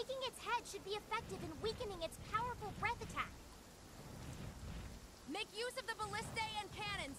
Breaking its head should be effective in weakening its powerful breath attack. Make use of the ballistae and cannons.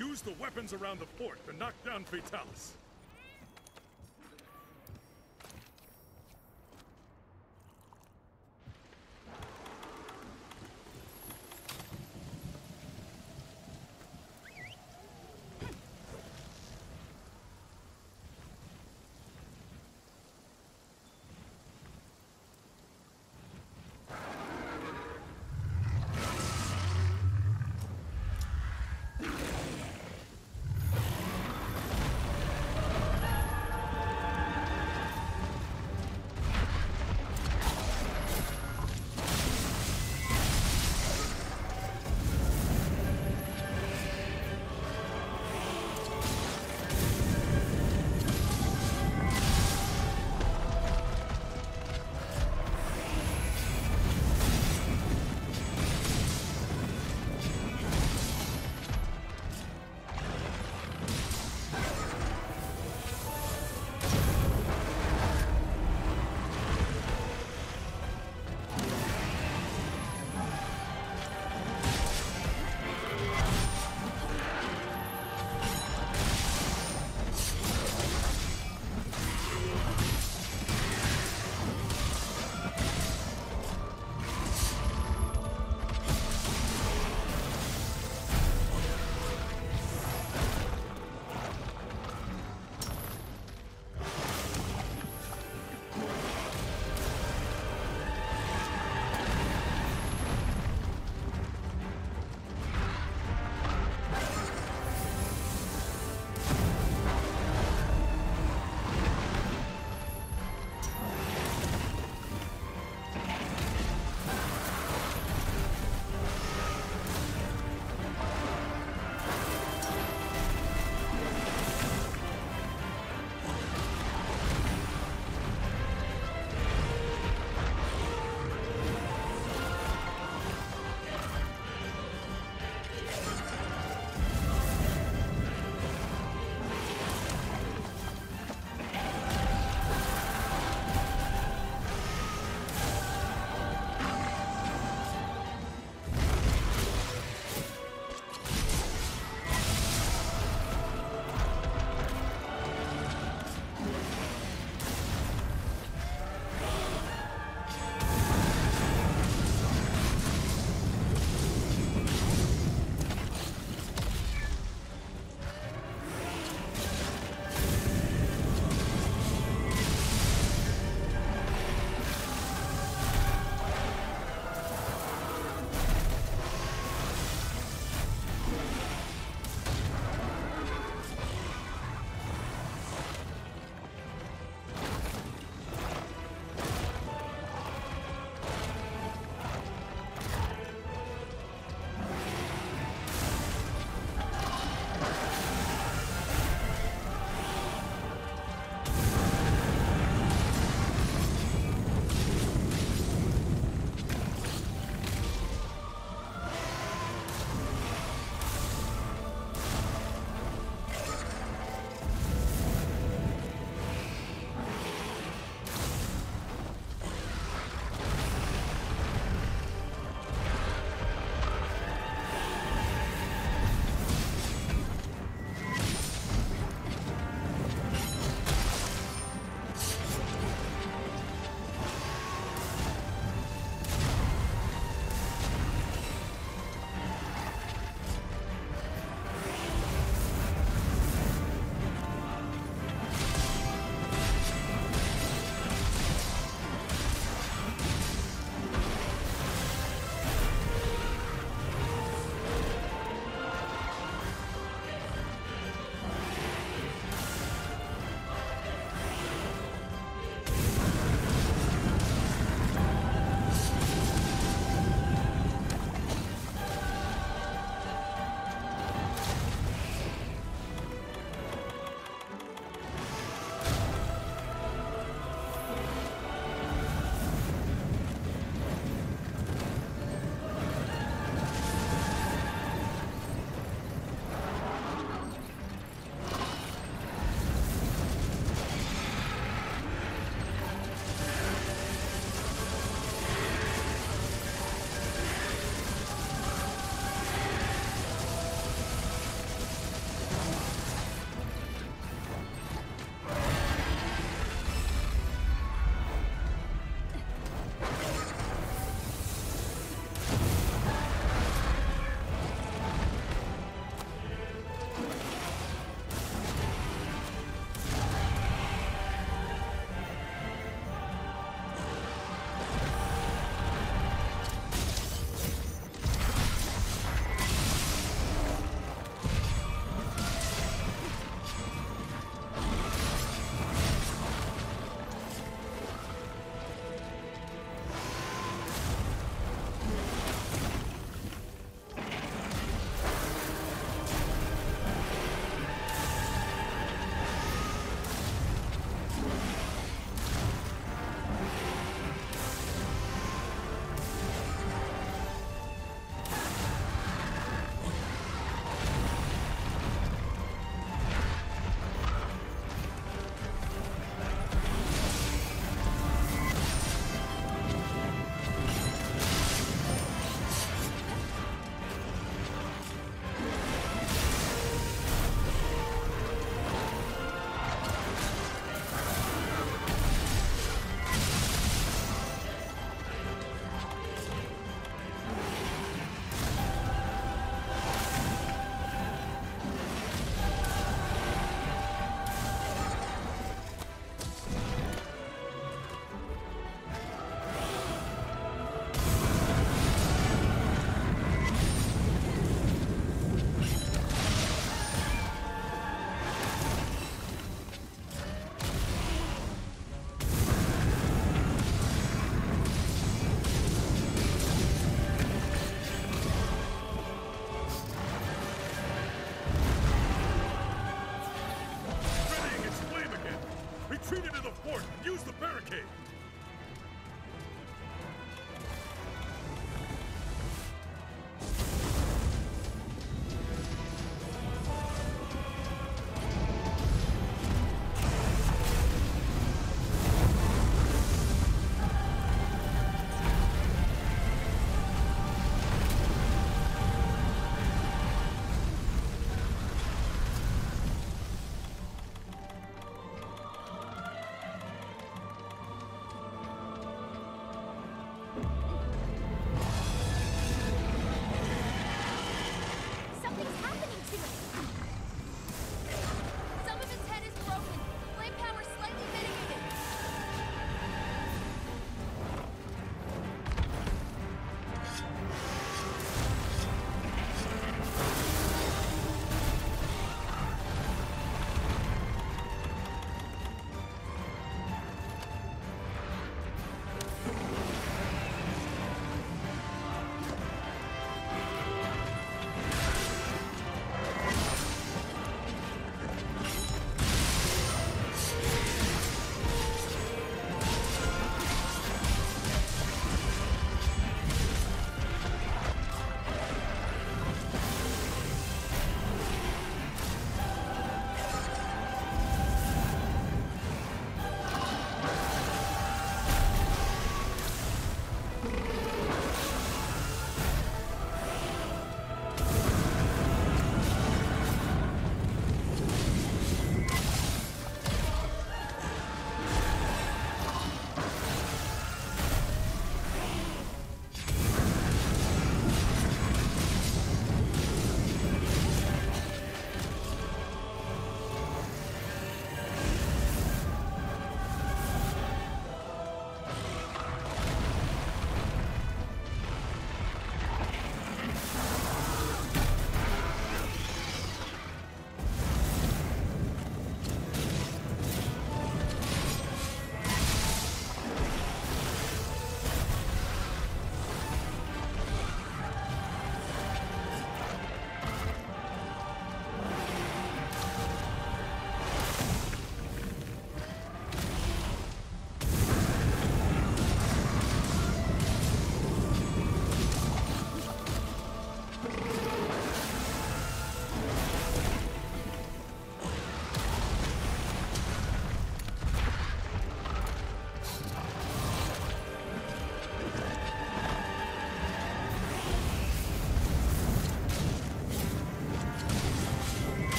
Use the weapons around the fort to knock down Fatalis.